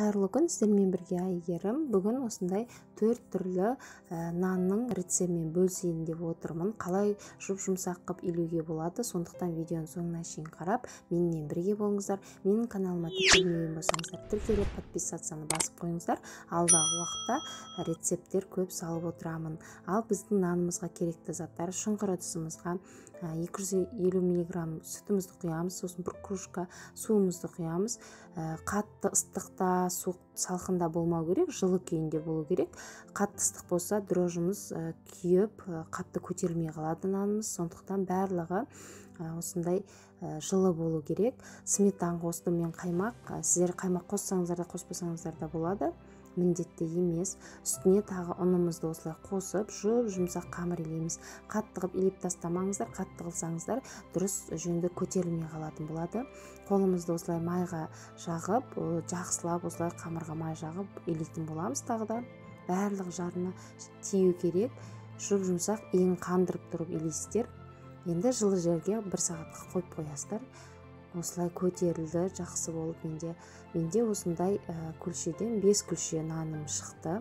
қайырлы күн сіздермен бірге әйгерім. Бүгін осындай төрт түрлі ә, нанның рецептімен бөлісейін деп отырмын. Қалай жұп жұмсақ қылып илеуге болады? Сондықтан видеоның соңына шейін қарап менімен бірге болыңыздар. Менің каналыма тіркелмеген болсаңыздар тіркеліп подписацияны басып қойыңыздар. Алдағы уақытта рецепттер көп салып отырамын. Ал біздің нанымызға керекті заттар шұңқыр ыдысымызға 250 миллиграмм сүтімізді құямыз. Сосын бір кружка суымызды құямыз. Қатты ыстықта суық салқында болмау керек жылы күйінде болу керек. Қатты ыстық болса дрожжымыз күйіп қатты көтерілмей қалады нанымыз. Сондықтан барлығы осындай жылы болу керек. Сметана қостым мен қаймақ сіздер қаймақ қоссаңыздар да қоспасаңыздар да болады. Міндетті емес. Үстіне тағы ұнымызды осылай қосып жұп жұмсақ қамыр илейміз. Қатты қылып илеп тастамаңыздар қатты қылсаңыздар дұрыс жөнді көтерілмей қалатын болады. Қолымызды осылай майға жағып жақсылап осылай қамырға май жағып илейтін боламыз тағы да. Барлық жарына тию керек. Жұп жұмсақ ең қандырып тұрып илейсіздер. Енді жылы жерге бір сағатқа қойып қоясыздар. Осылай көтерілді жақсы болып менде. Менде осындай ә, күлшеден бес күлше наным шықты.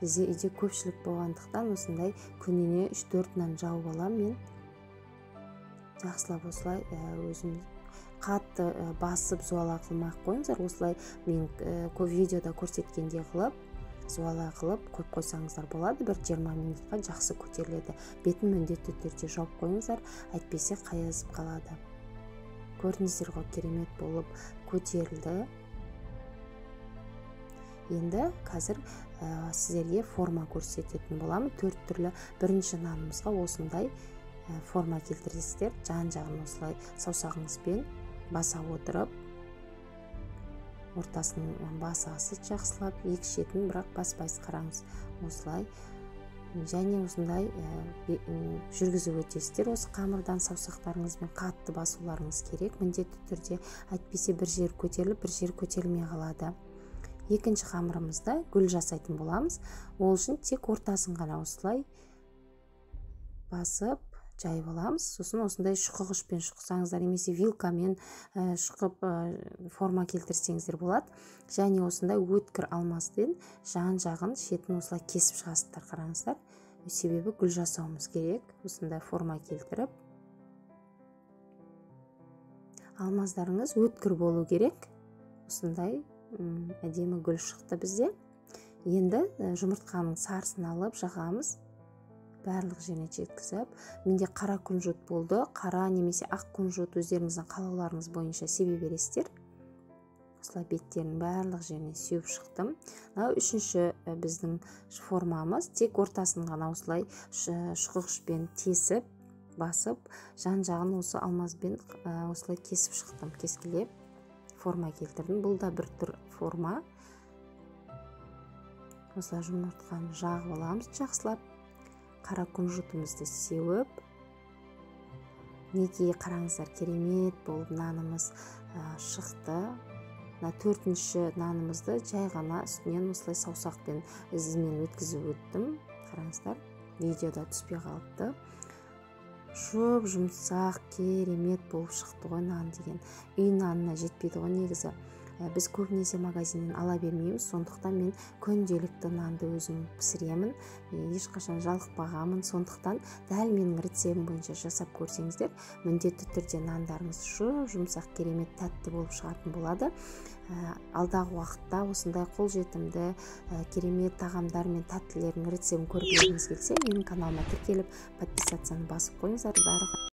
Бізде үйде көпшілік болғандықтан осындай күніне үш төрт нан жауып аламын мен. Жақсылап осылай ә, өзім қатты ә, басып зуала қылмай қойыңыздар. Осылай мен көп видеода көрсеткендей қылып зуала қылып қойып қойсаңыздар болады. Бір жиырма минутқа жақсы көтеріледі. Бетін міндетті түрде жауып қойыңыздар әйтпесе қаязып қалады. Көрдіңіздер ғой керемет болып көтерілді. Енді қазір ә, сіздерге форма көрсететін боламын. Төрт түрлі бірінші нанымызға осындай ә, форма келтіресіздер. Жан жағын осылай саусағыңызбен баса отырып ортасын басасыз жақсылап екі шетін бірақ баспайсыз қараңыз. Осылай. Және осындай ә, жүргізіп өтесіздер осы қамырдан саусақтарыңызбен қатты басуларыңыз керек. Міндетті түрде әйтпесе бір жер көтеріліп бір жер көтерілмей қалады. Екінші қамырымызда гүл жасайтын боламыз. Ол үшін тек ортасын ғана осылай басып жайып аламыз. Сосын осындай шұқығышпен шұқысаңыздар немесе вилкамен ә, шұқып ә, форма келтірсеңіздер болады. Және осындай өткір алмаспен жан жағын шетін осылай кесіп шығасыздар қараңыздар. Себебі гүл жасауымыз керек осындай форма келтіріп. Алмаздарыңыз өткір болу керек. Осындай әдемі гүл шықты бізде. Енді жұмыртқаның сарысын алып жағамыз. Барлық жеріне жеткізіп менде қара күнжут болды. Қара немесе ақ күнжут өздеріңіздің қалауларыңыз бойынша себе бересіздер. Осылай беттерінің барлық жеріне сеуіп шықтым. Мынау үшінші біздің формамыз. Тек ортасын ғана осылай шұқығышпен тесіп басып жан жағын осы алмазбен осылай кесіп шықтым. Кескілеп форма келтірдім. Бұл да бір түр форма. Осылай жұмыртқаны жағып аламыз жақсылап. Қара күнжутымызды сеуіп неге қараңыздар керемет болып нанымыз шықты. Мына төртінші нанымызды жай ғана үстінен осылай саусақпен ізімен өткізіп өттім. Қараңыздар видеода түспей қалыпты. Жұп жұмсақ керемет болып шықты ғой нан деген. Үй нанына жетпейді ғой негізі. Біз көбінесе магазиннен ала бермейміз сондықтан мен күнделікті нанды өзім пісіремін ешқашан жалықпағанмын. Сондықтан дәл менің рецептім бойынша жасап көрсеңіздер міндетті түрде нандарыңыз жұмсақ керемет тәтті болып шығатын болады. Алдағы уақытта осындай қолжетімді керемет тағамдар мен тәттілердің рецептін көргіңіз келсе менің каналыма тіркеліп подписацияны басып қойыңыздар. Бәрі